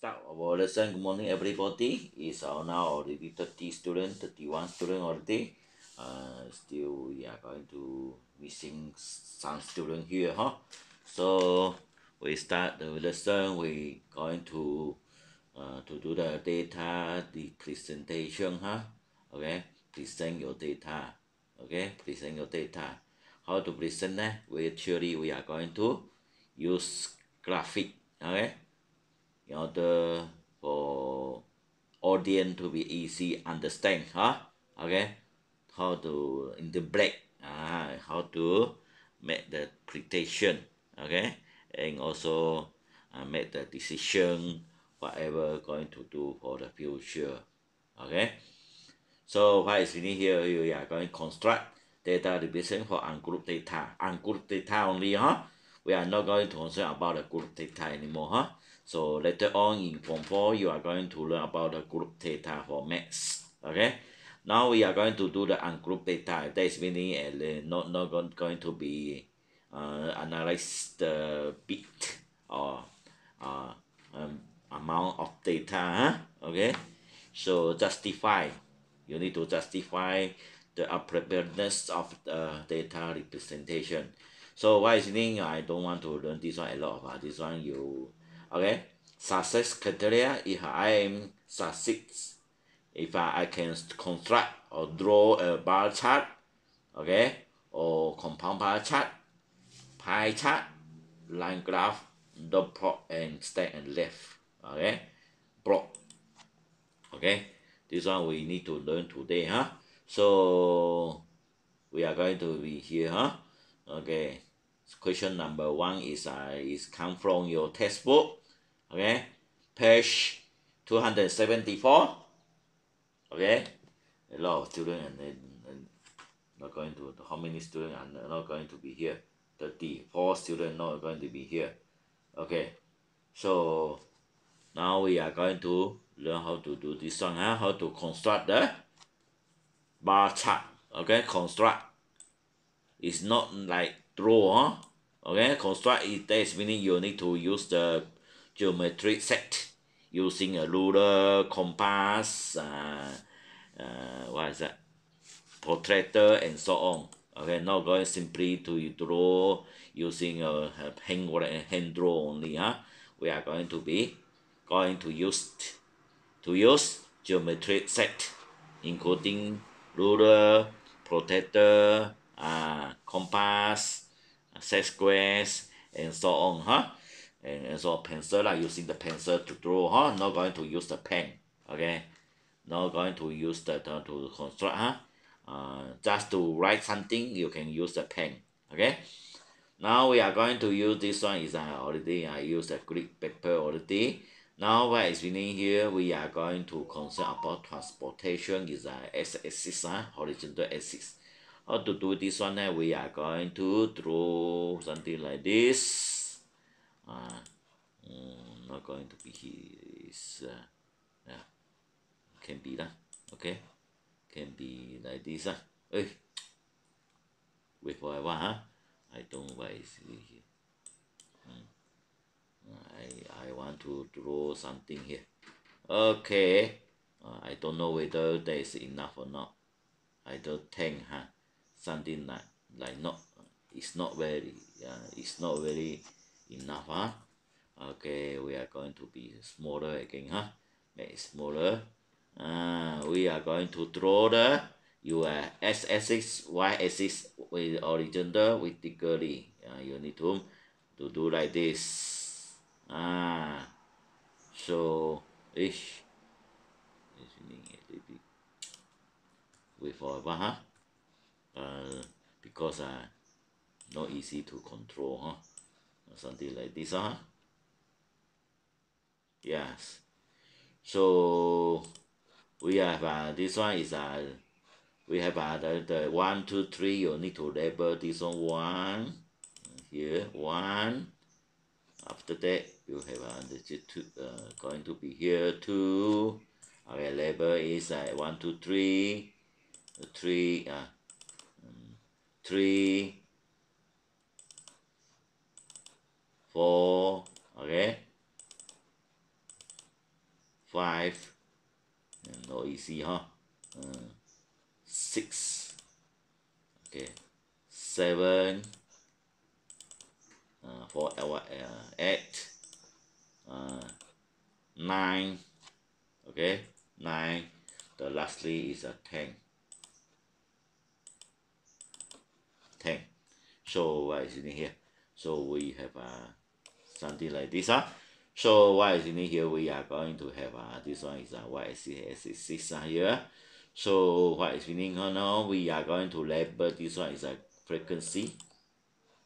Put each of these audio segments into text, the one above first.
start our lesson. Good morning, everybody. It's uh, now already 30 students, 31 students already. Uh, still, we are going to missing some students here, huh? So, we start the lesson. We going to uh, to do the data the presentation, huh? Okay, present your data. Okay, present your data. How to present that? We actually we are going to use graphic. Okay in order for audience to be easy understand huh okay? How to interpret uh, how to make the prediction okay? And also uh, make the decision whatever going to do for the future okay? So what is in here we are going to construct data division for ungrouped data? Ungrouped data only huh we are not going to concern about the group data anymore huh so later on in Form 4, you are going to learn about the group data for maths. Okay. Now we are going to do the ungrouped data. That is meaning uh, not, not going to be uh, analyze the bit or uh, um, amount of data. Huh? Okay. So justify. You need to justify the appropriateness of the data representation. So why is meaning I don't want to learn this one a lot. Uh, this one you okay? Success criteria if I am succeed if I, I can construct or draw a bar chart okay? Or compound bar chart pie chart line graph dot plot and stem and leaf okay? Plot okay? This one we need to learn today huh? So we are going to be here huh? Okay. Question number one is uh, is come from your textbook okay? Page 274 okay? A lot of students and and not going to how many students are not going to be here? 34 students not going to be here. Okay? So now we are going to learn how to do this one huh? how to construct the bar chart. Okay? Construct. It's not like draw huh? okay? Construct it that is meaning you need to use the geometric set using a ruler, compass, uh, uh, what is that, protractor and so on. Okay, not going simply to draw using a, a hand, hand draw only. Huh? We are going to be going to use to use geometric set including ruler, protractor, uh, compass, set squares, and so on. Huh? And also pencil lah using the pencil to draw huh? Not going to use the pen okay? Not going to use the, the to construct huh? Uh, just to write something you can use the pen okay? Now we are going to use this one is uh, already I use the Greek paper already. Now what is meaning here we are going to concern about transportation is a uh, x-axis uh, horizontal axis. How to do this one uh, we are going to draw something like this uh, mm, not going to be his uh, yeah. Can be lah okay? Can be like this ah eh wait for a while huh? I don't why is here. Hmm. I I want to draw something here. Okay. Uh, I don't know whether that is enough or not. I don't think huh? Something like like not it's not very uh, it's not very enough huh? Okay we are going to be smaller again huh? Make it smaller. Uh, we are going to draw the your x axis y axis with horizontal vertically uh, you need to to do like this. Ah so ish. Wait for a huh? Uh, because uh, not easy to control huh something like this huh yes. So we have uh, this one is uh, we have uh, the, the one two three you need to label this one one here one. After that you have uh, the two uh, going to be here two. Okay label is uh, one two three three uh, three four okay? Five. No easy huh? Uh, six. Okay. Seven. Uh, for uh, what uh, eight. Uh, nine. Okay nine. The lastly is a ten. Ten. so what is in here? So we have uh, something like this huh? so what is in here we are going to have uh, this one is uh, what is it uh, here. So what is meaning uh, now we are going to label this one is a frequency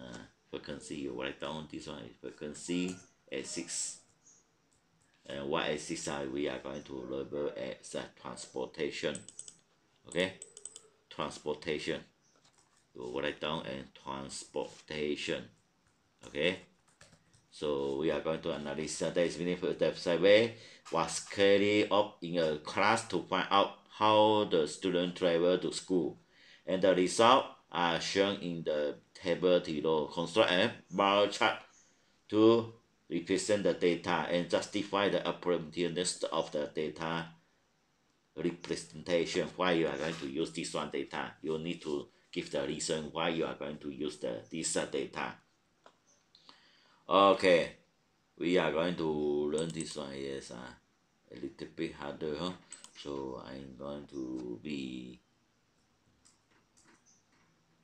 uh, frequency you write down this one is frequency at 6 and y axis uh, we are going to label as uh, transportation okay? Transportation. You write down and transportation okay so we are going to analyze that. Is meaning for the survey was carried out in a class to find out how the student travel to school. And the result are shown in the table below. Construct a bar chart to represent the data and justify the appropriateness of the data representation. Why you are going to use this one data? You need to give the reason why you are going to use the this data okay we are going to learn this one yes uh, a little bit harder huh? so I'm going to be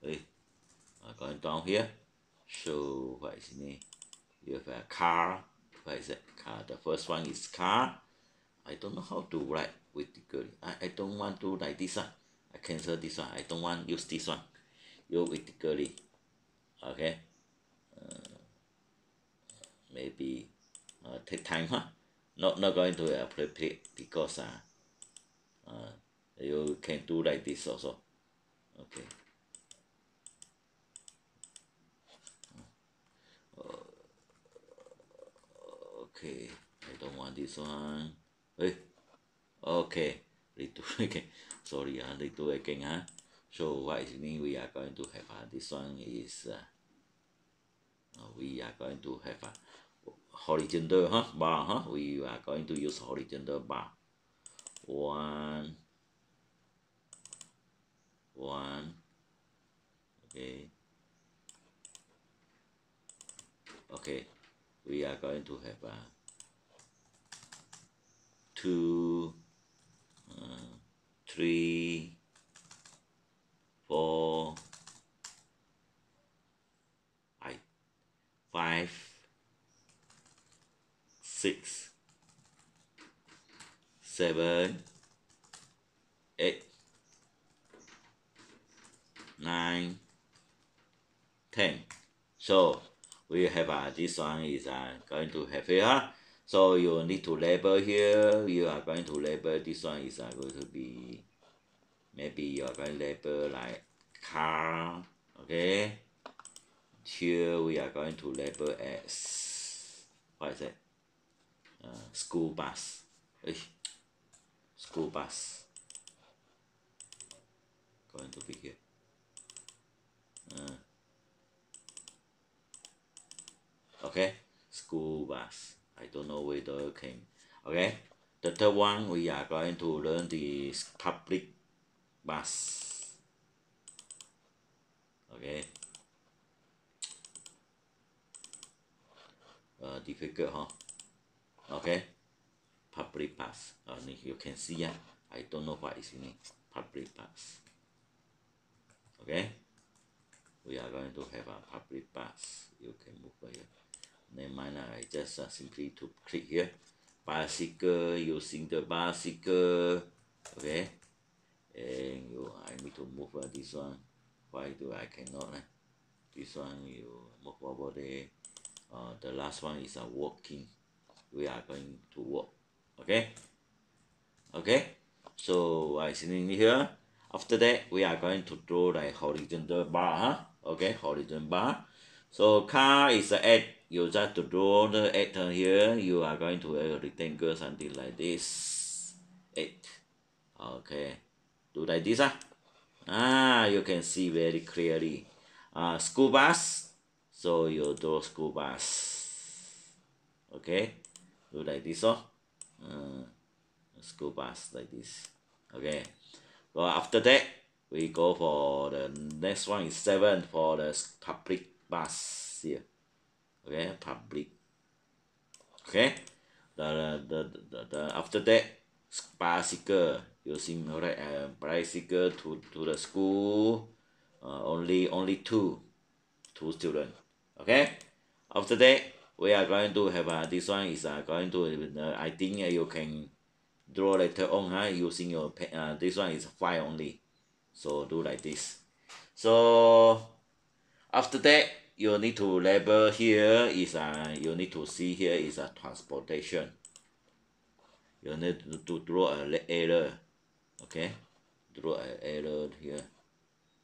hey, I'm going down here. So what is it you have a car. What is it car? The first one is car. I don't know how to write vertically I, I don't want to like this one. I cancel this one. I don't want use this one. You with the vertically okay maybe uh, take time huh? Not not going to appropriate because uh, uh, you can do like this also. Okay. Okay. I don't want this one. Hey. Okay. Redo again sorry ah redo again ah so what is mean we are going to have uh, this one is uh, uh, we are going to have a horizontal huh, bar huh? we are going to use horizontal bar one. One. Okay. Okay. We are going to have a two uh, three four I, five six seven eight nine ten. So we have uh, this one is uh, going to have here so you need to label here. You are going to label this one is uh, going to be maybe you are going to label like car okay? Here we are going to label as what is it uh, school bus school bus. Going to be here uh, okay school bus. I don't know whether can okay the third one we are going to learn the public bus. Okay. Uh, difficult huh? Okay public bus uh, you can see yeah. I don't know what is in it. Public bus okay? We are going to have a public bus you can move here. Never mind I just uh, simply to click here. Bicycle using the bicycle. Okay? And you I need to move uh, this one. Why do I cannot uh? this one you move over there. Uh, the last one is uh, walking. We are going to walk okay? Okay? So I sitting here. After that we are going to draw the horizontal bar huh? okay? Horizontal bar. So car is eight you just to draw the eight here. You are going to a rectangle something like this. Eight okay? Do like this ah. Ah you can see very clearly. Uh, school bus. So you draw school bus. Okay? Do like this oh school bus like this. Okay. Well after that we go for the next one is seven for the public bus here. Okay public. Okay. The the the, the after that bicycle using alright uh, bicycle to to the school uh, only only two two student. Okay. After that we are going to have uh, this one is uh, going to uh, I think uh, you can draw later on huh, using your pen uh, this one is five only. So do like this. So after that you need to label here is uh, you need to see here is a transportation. You need to, to draw a error. Okay? Draw a error here.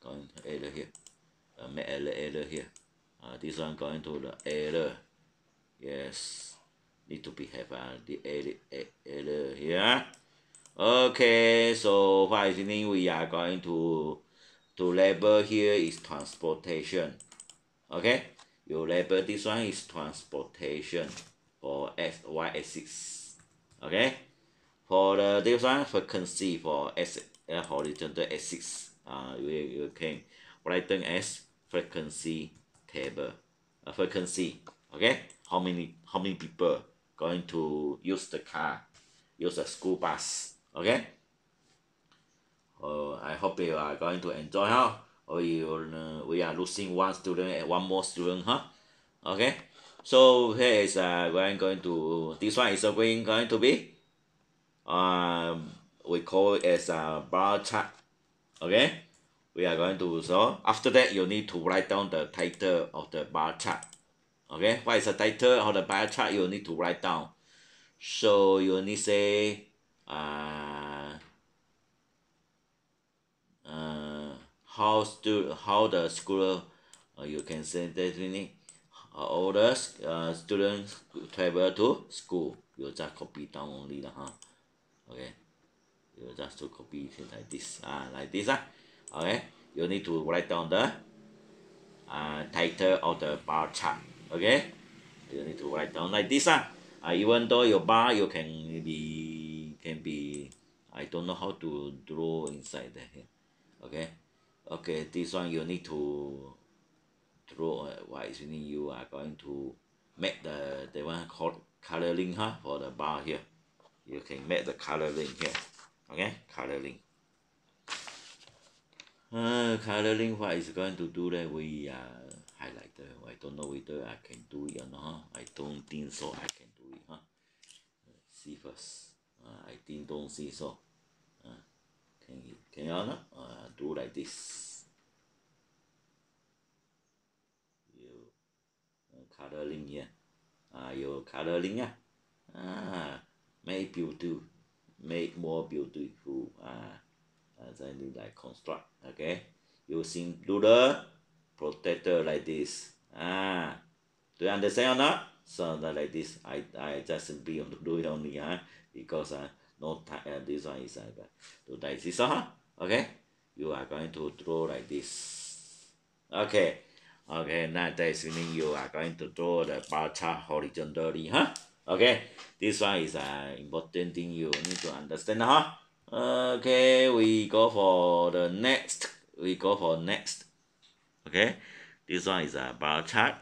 Going error here. Uh, make error error here. Uh, this one going to the error. Yes need to be have uh, the error, error here okay so what I we are going to to label here is transportation okay? You label this one is transportation for x y axis okay? For the this one frequency for s uh, horizontal axis uh, you, you can write them as frequency table uh, frequency okay? How many how many people going to use the car use a school bus okay? Uh, I hope you are going to enjoy huh? We uh, we are losing one student and one more student huh? Okay? So here is uh we're going to this one is going going to be um we call it as a bar chart okay? We are going to so after that you need to write down the title of the bar chart okay? What is the title? Of the bar chart you need to write down. So you need say uh, uh, how stu how the school uh, you can say definitely uh, all the uh, students travel to school. You just copy down only lah huh? Okay? You just to copy it like this ah like this ah. Okay? You need to write down the uh, title of the bar chart okay? You need to write down like this ah. Uh, even though your bar you can be can be I don't know how to draw inside there okay? Okay this one you need to draw uh, what is meaning you are going to make the the one called coloring huh for the bar here. You can make the coloring here. Okay? Coloring uh, coloring what is going to do that we uh highlighter I don't know whether I can do it or not I don't think so I can do it huh? See first. Uh, I think don't see so. Uh, can you can you not uh, do like this. You uh, coloring here. Uh, you coloring ah ah make beautiful make more beautiful. Uh, uh you like construct okay? Using ruler protractor like this. Ah do you understand or not? So like this I I just simply do it only ah because uh, no time uh, this one is uh, to like this huh okay? You are going to draw like this. Okay okay now that is meaning you are going to draw the bar chart horizontally huh? Okay this one is uh, important thing you need to understand huh okay we go for the next we go for next okay? This one is a bar chart